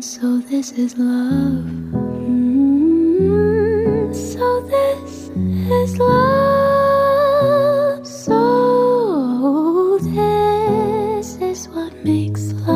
So this is love. Mm-hmm. So this is love. So this is what makes love.